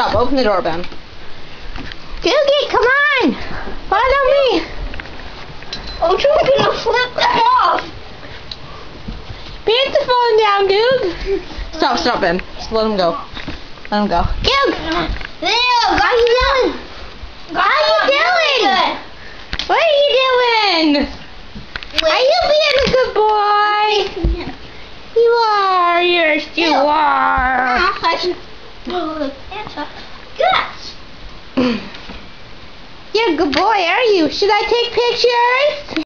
Stop. Open the door, Ben. Googie, come on. Follow me. I'm trying to flip them off. Pants are falling down, Goog. Stop, stop, Ben. Just let him go. Let him go. Goog, what are you doing? What are you doing? What are you doing? Are you being a good boy? You are. Yes, you Ew. Ah, are. Yes. You're a good boy, are you? Should I take pictures?